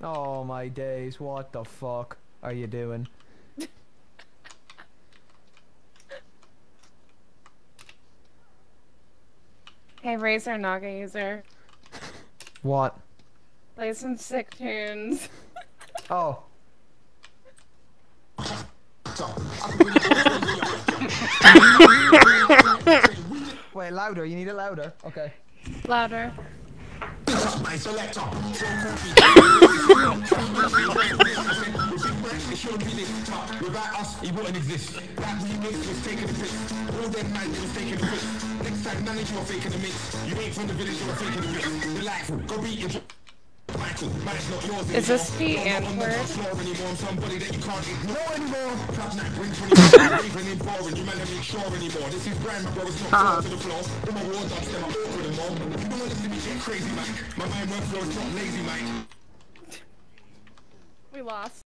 Oh my days, what the fuck are you doing? Hey, Razer Naga user. What? Play some sick tunes. Oh. Wait, louder, you need it louder. Okay. Louder. My selector. Without us, he wouldn't exist. That remix was taking the piss. All them man, they was taking the piss. Next time, none of you are faking the mix. You ain't from the village, you are taking the mix. Relax, go beat your. Michael, mine's not yours Is this the I'm not the Antwerp? Somebody that you can't ignore anymore. Club night brings 24 raving in boring. You man, make sure anymore. This is brand, my brother's not uh to the floor. All my war dogs, them awkward and more. You don't want to me get crazy, Mike. My mind works flow, it's not lazy, Mike. We lost.